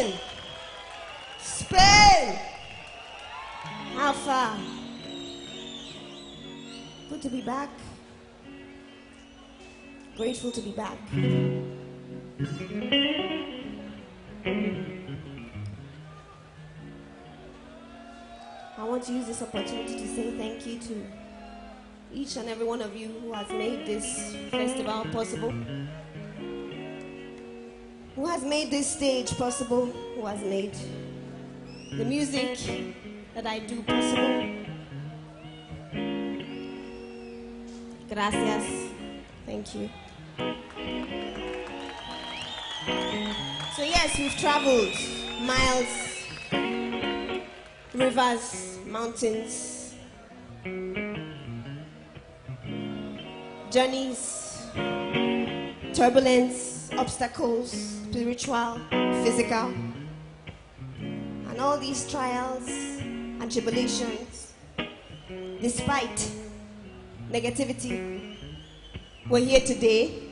Spain. Spain. How far? Good to be back. Grateful to be back. I want to use this opportunity to say thank you to each and every one of you who has made this festival possible who has made this stage possible, who has made the music that I do possible. Gracias. Thank you. So, yes, we've traveled miles, rivers, mountains, journeys, turbulence, obstacles spiritual, physical, and all these trials and tribulations, despite negativity, we're here today,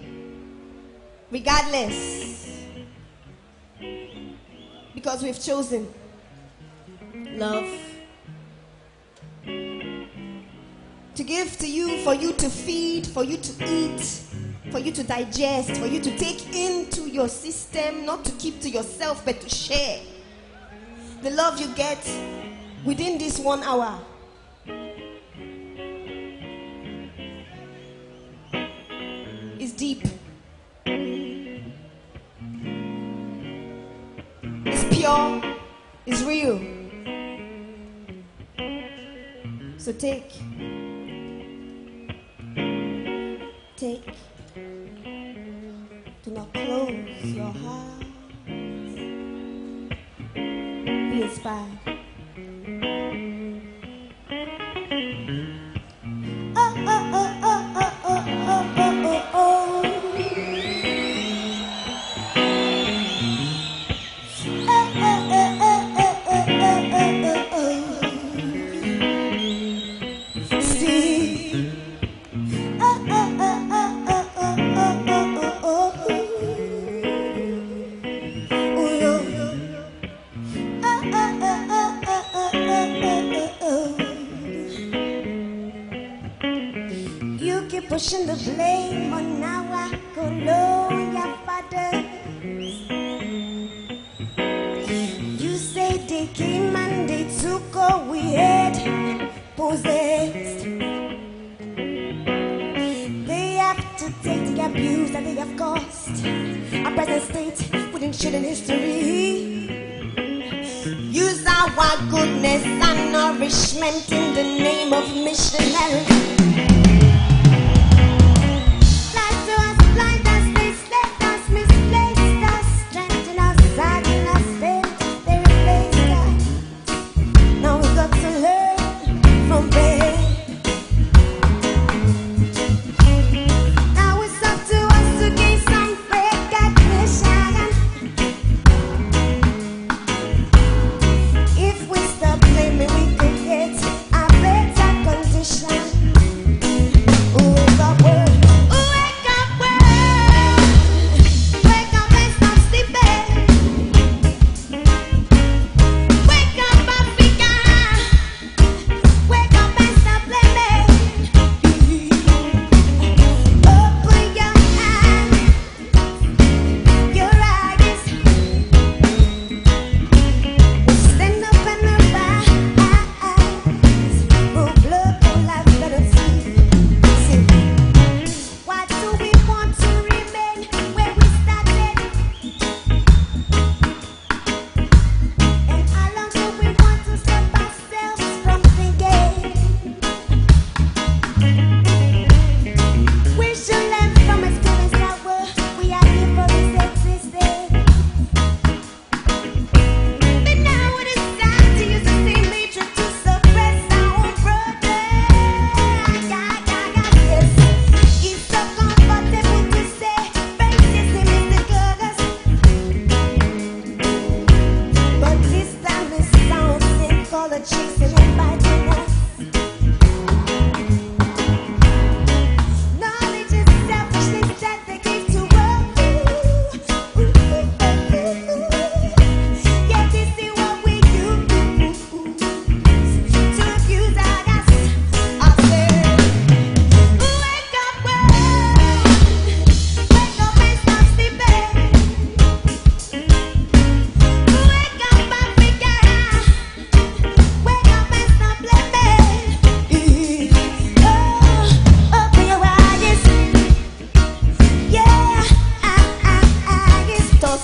regardless, because we've chosen love. To give to you, for you to feed, for you to eat, for you to digest, for you to take into your system, not to keep to yourself, but to share. The love you get within this one hour. is deep. It's pure. It's real. So take. Take. Close your mm-hmm. heart. Be inspired.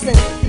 Wilson.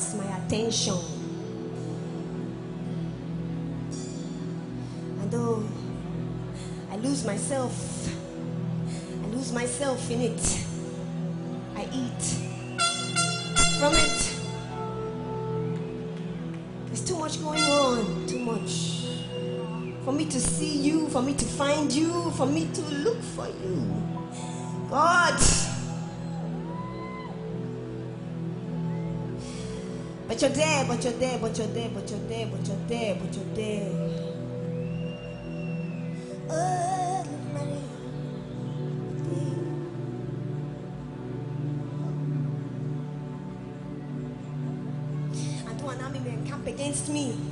demands my attention. And though I lose myself, I lose myself in it. I eat from it. There's too much going on, too much. For me to see you, for me to find you, for me to look for you. God. But you're there, but you're there, but you're there, but you're there, but you're there, but you're there. Oh, Maria. And one enemy encamp against me.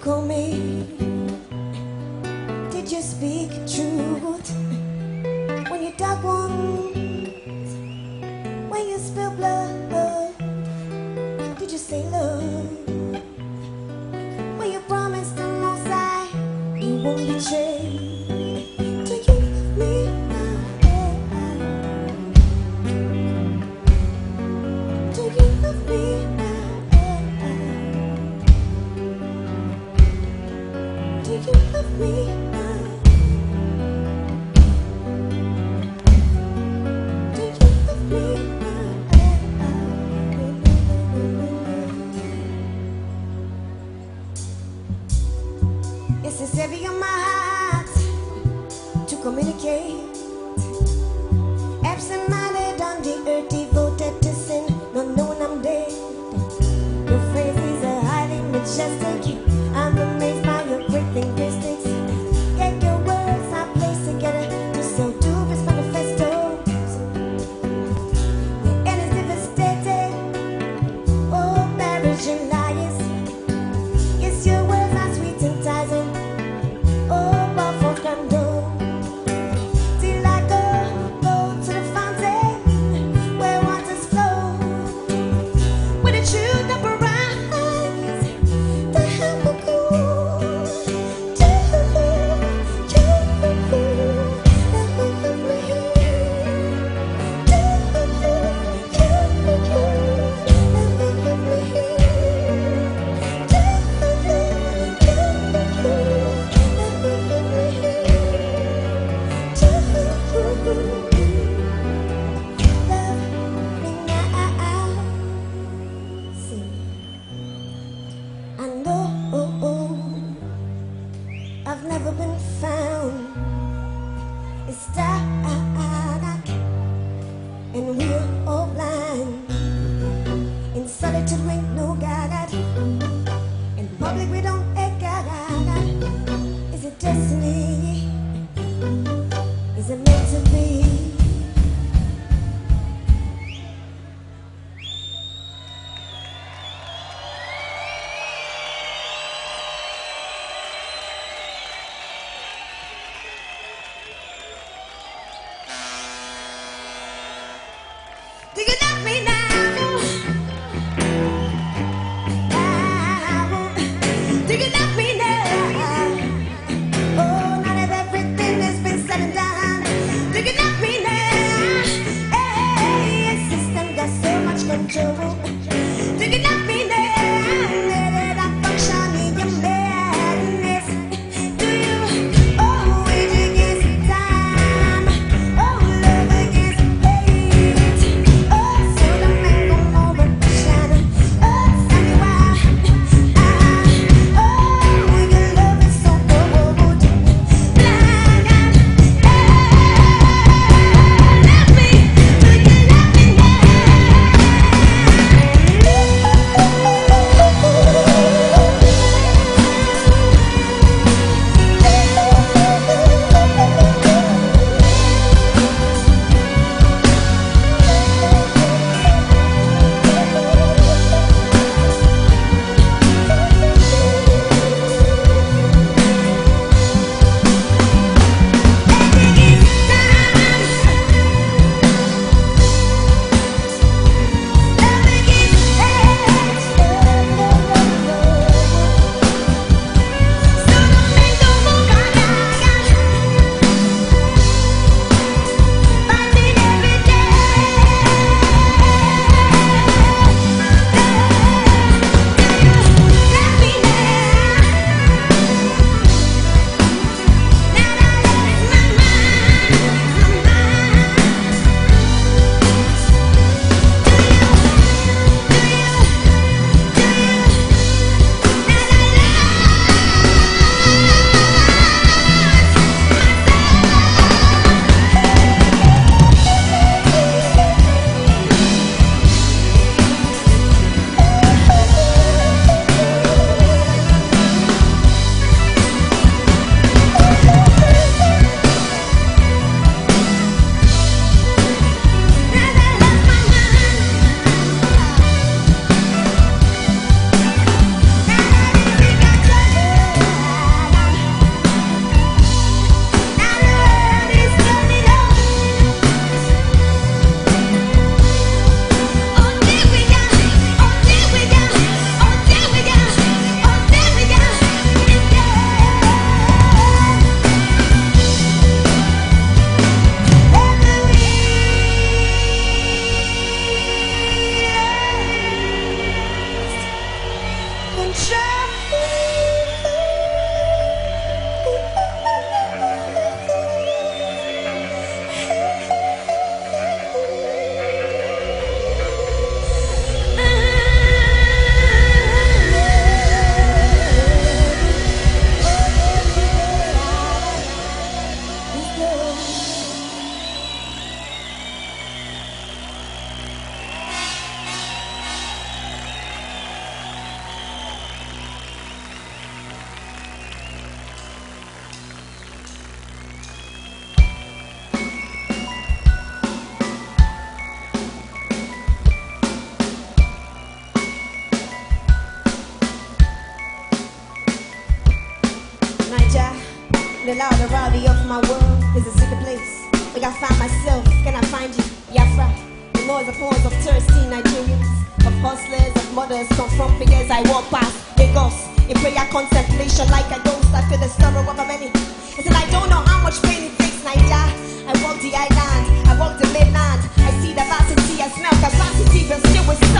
Call me. contemplation like a ghost. I feel the sorrow of a many. Until I don't know how much pain it takes, Niger. I walk the island, I walk the mainland. I see the vast I smell capacity, but still it's